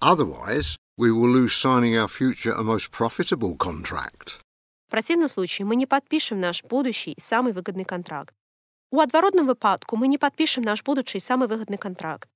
Otherwise, we will lose signing our future and most profitable contract. В противном случае мы не подпишем наш будущий и самый выгодный контракт. У адваротному випадку ми не підпишемо наш будущий і самий вигідний контракт.